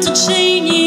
to change.